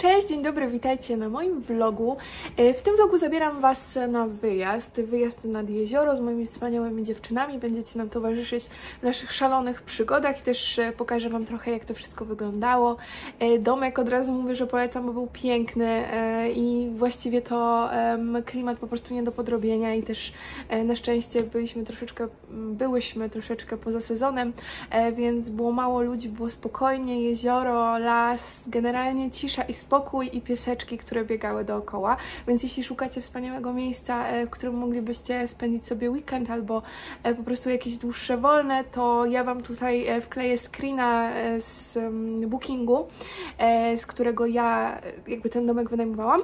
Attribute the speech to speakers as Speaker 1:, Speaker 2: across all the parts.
Speaker 1: Cześć, dzień dobry, witajcie na moim vlogu. E, w tym vlogu zabieram Was na wyjazd, wyjazd nad jezioro z moimi wspaniałymi dziewczynami. Będziecie nam towarzyszyć w naszych szalonych przygodach też e, pokażę Wam trochę, jak to wszystko wyglądało. E, domek od razu mówię, że polecam, bo był piękny i właściwie to klimat po prostu nie do podrobienia i też na szczęście byliśmy troszeczkę, byłyśmy troszeczkę poza sezonem, więc było mało ludzi, było spokojnie, jezioro, las, generalnie cisza i spokój i pieseczki, które biegały dookoła, więc jeśli szukacie wspaniałego miejsca, e, w którym moglibyście spędzić sobie weekend albo e, po prostu jakieś dłuższe wolne, to ja Wam tutaj e, wkleję screena z bookingu, z którego ja jakby ten domek wynajmowałam.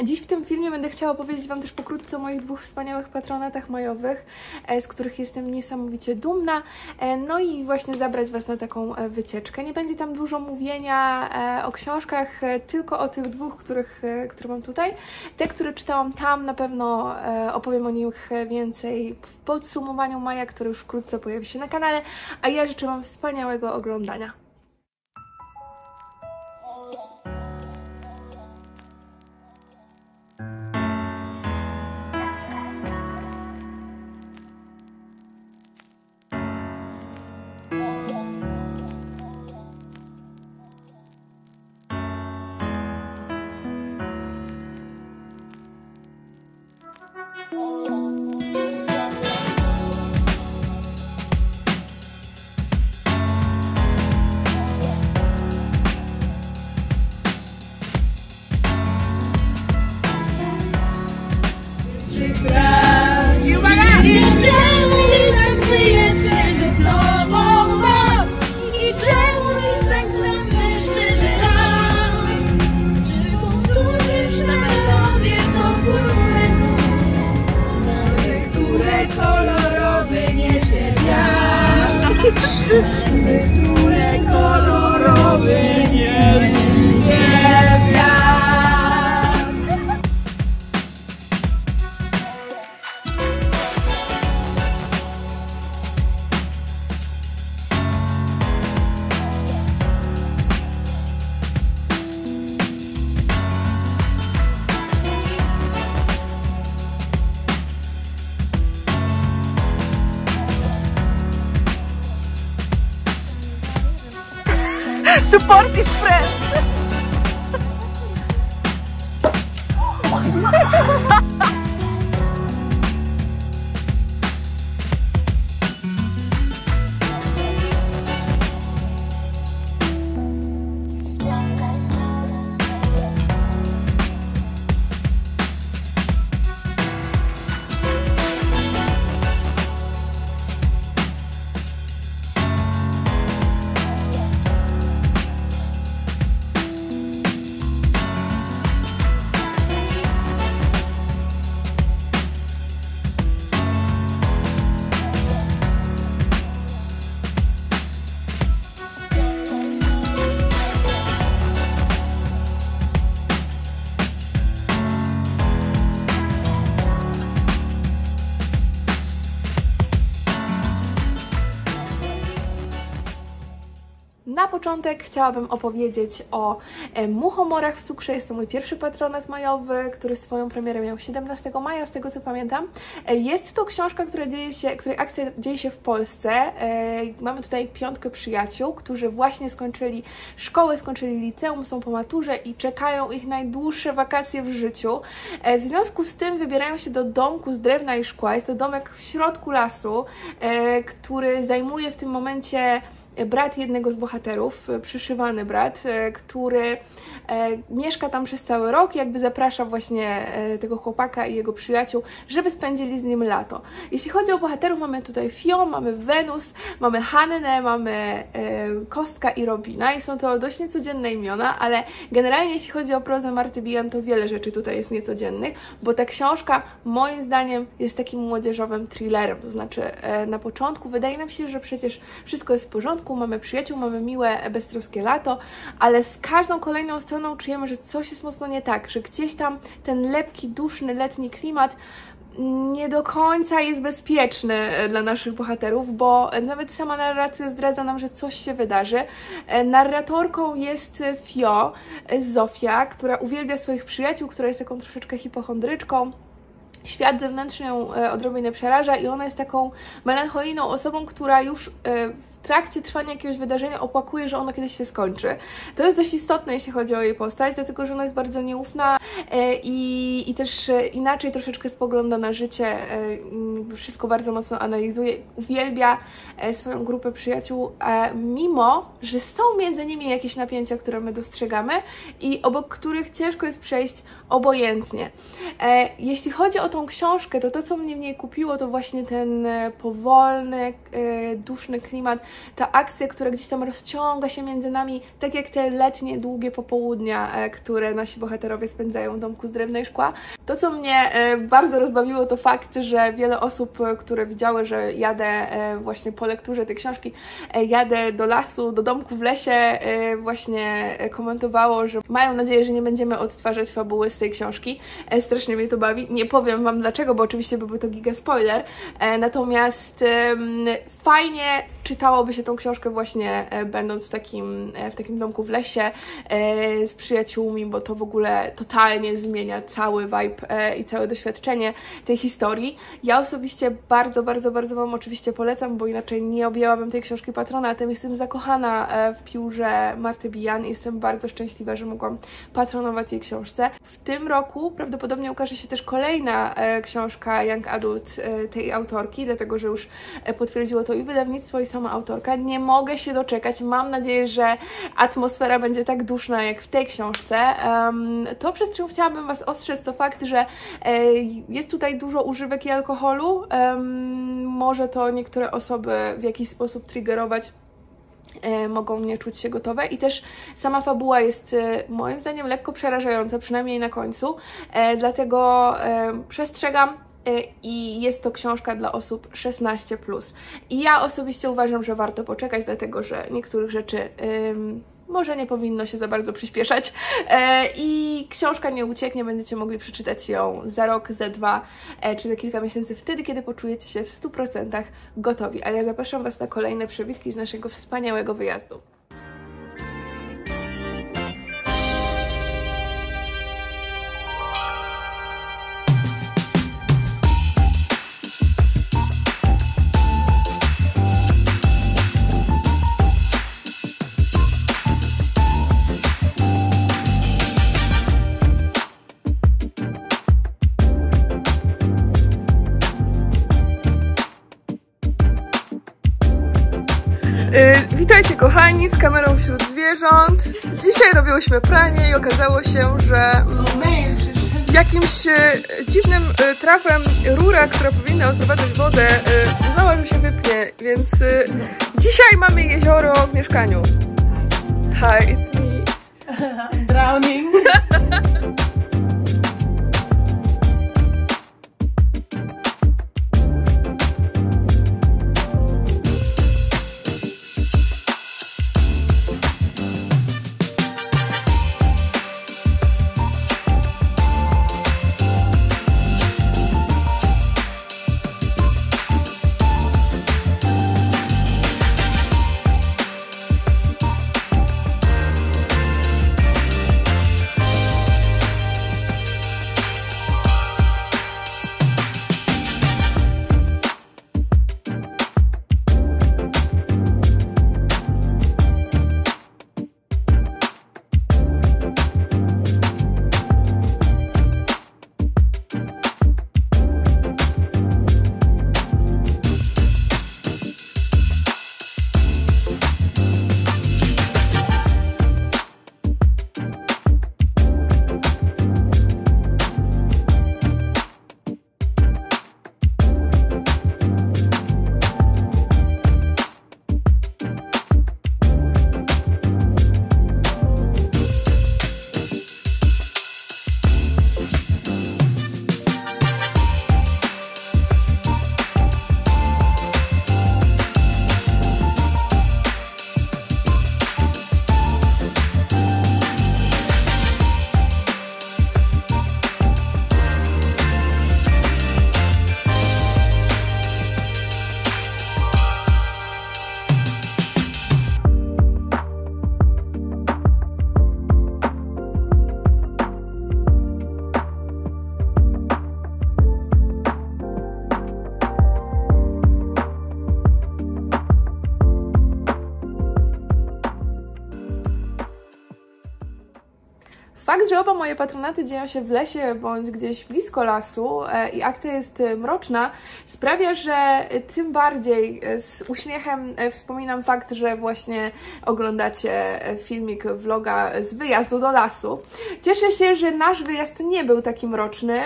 Speaker 1: Dziś w tym filmie będę chciała powiedzieć Wam też pokrótce o moich dwóch wspaniałych patronatach majowych, e, z których jestem niesamowicie dumna, e, no i właśnie zabrać Was na taką e, wycieczkę. Nie będzie tam dużo mówienia o książkach, tylko o tych dwóch, których, które mam tutaj. Te, które czytałam tam, na pewno opowiem o nich więcej w podsumowaniu maja, które już wkrótce pojawi się na kanale, a ja życzę Wam wspaniałego oglądania. party friends. Początek chciałabym opowiedzieć o e, Muchomorach w cukrze. Jest to mój pierwszy patronat majowy, który swoją premierę miał 17 maja, z tego co pamiętam. E, jest to książka, która dzieje się, której akcja dzieje się w Polsce. E, mamy tutaj piątkę przyjaciół, którzy właśnie skończyli szkołę, skończyli liceum, są po maturze i czekają ich najdłuższe wakacje w życiu. W związku z tym wybierają się do domku z drewna i szkła. Jest to domek w środku lasu, który zajmuje w tym momencie brat jednego z bohaterów, e, przyszywany brat, e, który e, mieszka tam przez cały rok, jakby zaprasza właśnie tego chłopaka i jego przyjaciół, żeby spędzili z nim lato. Jeśli chodzi o bohaterów, mamy tutaj Fio, mamy Wenus, mamy Hannę, mamy Kostka i Robina i są to dość niecodzienne imiona, ale generalnie jeśli chodzi o prozę Marty Bijan, to wiele rzeczy tutaj jest niecodziennych, bo ta książka moim zdaniem jest takim młodzieżowym thrillerem, to znaczy na początku wydaje nam się, że przecież wszystko jest w porządku, mamy przyjaciół, mamy miłe, beztroskie lato, ale z każdą kolejną stroną czujemy, że coś jest mocno nie tak, że gdzieś tam ten lepki, duszny, letni klimat nie do końca jest bezpieczny e, dla naszych bohaterów, bo nawet sama narracja zdradza nam, że coś się wydarzy. E, narratorką jest Fio, e, Zofia, która uwielbia swoich przyjaciół, która jest taką troszeczkę hipochondryczką świat zewnętrzny ją odrobinę przeraża i ona jest taką melancholijną osobą, która już trakcie trwania jakiegoś wydarzenia opłakuje, że ono kiedyś się skończy. To jest dość istotne, jeśli chodzi o jej postać, dlatego że ona jest bardzo nieufna e, i, i też e, inaczej troszeczkę spogląda na życie, e, wszystko bardzo mocno analizuje, uwielbia swoją grupę przyjaciół, mimo, że są między nimi jakieś napięcia, które my dostrzegamy i obok których ciężko jest przejść obojętnie. Jeśli chodzi o tą książkę, to to, co mnie w niej kupiło, to właśnie ten powolny, duszny klimat, ta akcja, która gdzieś tam rozciąga się między nami, tak jak te letnie, długie popołudnia, e, które nasi bohaterowie spędzają w domku z drewna i szkła. To, co mnie e, bardzo rozbawiło, to fakt, że wiele osób, e, które widziały, że jadę właśnie po lekturze tej książki, jadę do lasu, do domku w lesie, właśnie komentowało, że mają nadzieję, że nie będziemy odtwarzać fabuły z tej książki. Strasznie mnie to bawi. Nie powiem Wam dlaczego, bo oczywiście byłby to giga spoiler. Natomiast fajnie czytałoby się tą książkę właśnie e, będąc w takim, e, w takim domku w lesie e, z przyjaciółmi, bo to w ogóle totalnie zmienia cały vibe i całe doświadczenie tej historii. Ja osobiście bardzo, bardzo, bardzo Wam oczywiście polecam, bo inaczej nie objęłabym tej książki patronatem. Jestem zakochana w piórze Marty Bijan i jestem bardzo szczęśliwa, że mogłam patronować jej książce. W tym roku prawdopodobnie ukaże się też kolejna książka Young Adult tej autorki, dlatego że już potwierdziło to i wydawnictwo, i sama autorka. Nie mogę się doczekać. Mam nadzieję, że atmosfera będzie tak duszna jak w tej książce. To, przez czym chciałabym Was ostrzec, to fakt, że e, jest tutaj dużo używek i alkoholu. Może to niektóre osoby w jakiś sposób triggerować e, mogą nie czuć się gotowe i też sama fabuła jest e, moim zdaniem lekko przerażająca, przynajmniej na końcu, dlatego przestrzegam, i jest to książka dla osób 16. I ja osobiście uważam, że warto poczekać, dlatego że niektórych rzeczy może nie powinno się za bardzo przyspieszać. E, I książka nie ucieknie, będziecie mogli przeczytać ją za rok, za dwa, e, czy za kilka miesięcy, wtedy, kiedy poczujecie się w 100% gotowi. A ja zapraszam Was na kolejne przebitki z naszego wspaniałego wyjazdu. Z kamerą wśród zwierząt. Dzisiaj robiłyśmy pranie i okazało się, że mm, jakimś y, dziwnym y, trafem rura, która powinna odprowadzać wodę, uznała, że się wypnie, więc dzisiaj mamy jezioro w mieszkaniu. Hi, it's me.
Speaker 2: Drowning.
Speaker 1: oba moje patronaty dzieją się w lesie bądź gdzieś blisko lasu e, i akcja jest e, mroczna, sprawia, że tym bardziej e, z uśmiechem wspominam fakt, że właśnie oglądacie filmik vloga z wyjazdu do lasu. Cieszę się, że nasz wyjazd nie był taki mroczny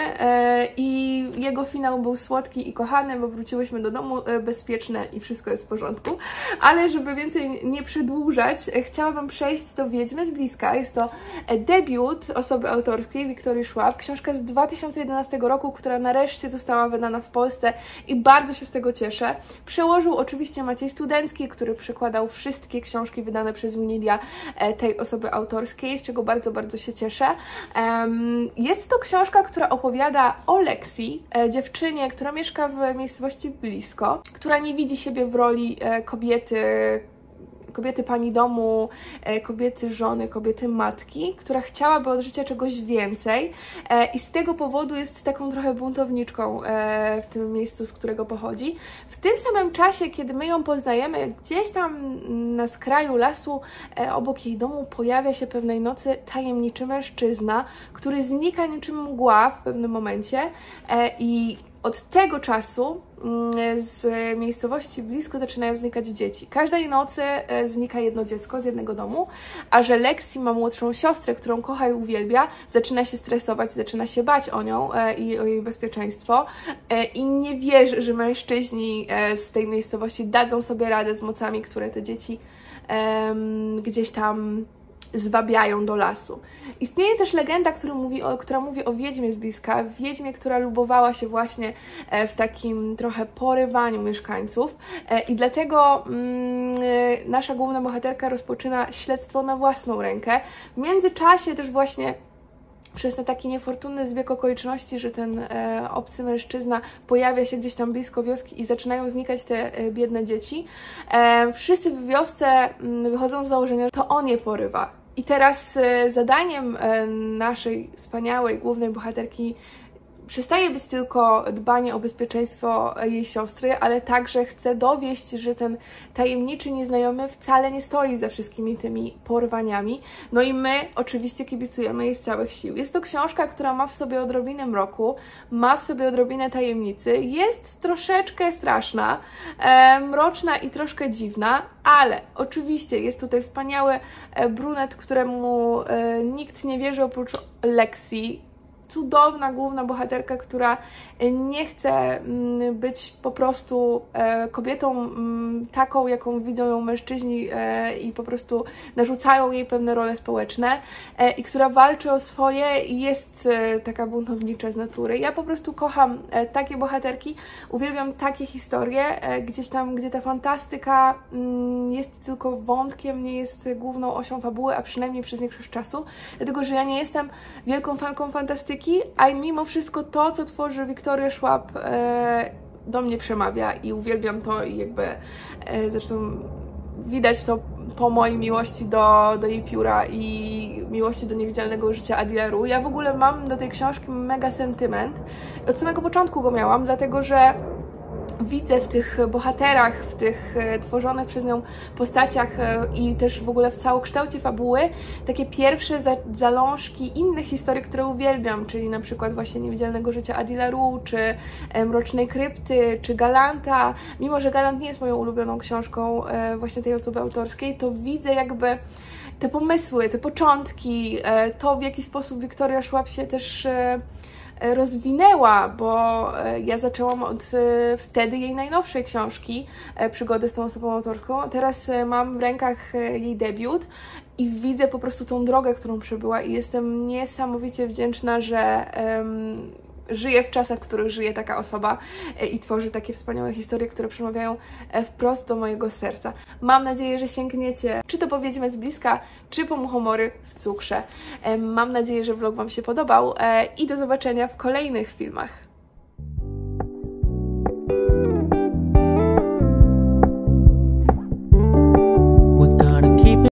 Speaker 1: i jego finał był słodki i kochany, bo wróciłyśmy do domu bezpieczne i wszystko jest w porządku. Ale żeby więcej nie przedłużać, chciałabym przejść do Wiedźmy z bliska. Jest to debiut osoby autorskiej Wiktorii Szłap, książka z 2011 roku, która nareszcie została wydana w Polsce i bardzo się z tego cieszę. Przełożył oczywiście Maciej Studencki, który przekładał wszystkie książki wydane przez Unidia e, tej osoby autorskiej, z czego bardzo, bardzo się cieszę. Jest to książka, która opowiada o Lexi, e, dziewczynie, która mieszka w miejscowości blisko, która nie widzi siebie w roli e, kobiety, kobiety pani domu, e, kobiety żony, kobiety matki, która chciałaby od życia czegoś więcej e, i z tego powodu jest taką trochę buntowniczką e, w tym miejscu, z którego pochodzi. W tym samym czasie, kiedy my ją poznajemy, gdzieś tam na skraju lasu obok jej domu pojawia się pewnej nocy tajemniczy mężczyzna, który znika niczym mgła w pewnym momencie i od tego czasu mm, z miejscowości blisko zaczynają znikać dzieci. Każdej nocy e, znika jedno dziecko z jednego domu, a że Lexi ma młodszą siostrę, którą kocha i uwielbia, zaczyna się stresować, zaczyna się bać o nią e, i o jej bezpieczeństwo e, i nie wierzy, że mężczyźni z tej miejscowości dadzą sobie radę z mocami, które te dzieci gdzieś tam zwabiają do lasu. Istnieje też legenda, która mówi o, która mówi o wiedźmie z bliska, wiedźmie, która lubowała się właśnie e, w takim trochę porywaniu mieszkańców e, i dlatego mm, e, nasza główna bohaterka rozpoczyna śledztwo na własną rękę. W międzyczasie też właśnie przez ten taki niefortunny zbieg okoliczności, że ten e, obcy mężczyzna pojawia się gdzieś tam blisko wioski i zaczynają znikać te e, biedne dzieci, e, wszyscy w wiosce m, mm, wychodzą z założenia, że to on je porywa. I teraz e, zadaniem e, naszej wspaniałej głównej bohaterki przestaje być tylko dbanie o bezpieczeństwo jej siostry, ale także chce dowieść, że ten tajemniczy nieznajomy wcale nie stoi za wszystkimi tymi porwaniami. No i my oczywiście kibicujemy jej z całych sił. Jest to książka, która ma w sobie odrobinę mroku, ma w sobie odrobinę tajemnicy, jest troszeczkę straszna, e, mroczna i troszkę dziwna, ale oczywiście jest tutaj wspaniały e, brunet, któremu e, nikt nie wierzy oprócz Lexi, cudowna główna bohaterka, która nie chce mm, być po prostu e, kobietą mm, taką, jaką widzą ją mężczyźni e, i po prostu narzucają jej pewne role społeczne i która walczy o swoje i jest taka buntownicza z natury. Ja po prostu kocham takie bohaterki, uwielbiam takie historie, gdzieś tam, gdzie ta fantastyka mm, jest tylko wątkiem, nie jest główną osią fabuły, a przynajmniej przez większość czasu, dlatego, że ja nie jestem wielką fanką fantastyki, a mimo wszystko to, co tworzy Wiktoria Schwab, e, do mnie przemawia i uwielbiam to i jakby e, zresztą widać to po mojej miłości do, do jej pióra i miłości do niewidzialnego życia Adileru. Ja w ogóle mam do tej książki mega sentyment. Od samego początku go miałam, dlatego że widzę w tych bohaterach, w tych e, tworzonych przez nią postaciach e, i też w ogóle w całokształcie fabuły takie pierwsze za zalążki innych historii, które uwielbiam, czyli na przykład właśnie Niewidzialnego Życia Adilaru, czy e, Mrocznej Krypty, czy Galanta. Mimo, że Galant nie jest moją ulubioną książką właśnie tej osoby autorskiej, to widzę jakby te pomysły, te początki, to w jaki sposób Wiktoria Szłap się też rozwinęła, bo e, ja zaczęłam od e, wtedy jej najnowszej książki, e, Przygody z tą osobą autorką. Teraz mam w rękach jej debiut i widzę po prostu tą drogę, którą przebyła i jestem niesamowicie wdzięczna, że żyje w czasach, w których żyje taka osoba e, i tworzy takie wspaniałe historie, które przemawiają e, wprost do mojego serca. Mam nadzieję, że sięgniecie, czy to powiedzmy z bliska, czy po muchomory w cukrze. E, mam nadzieję, że vlog Wam się podobał i do zobaczenia w kolejnych filmach.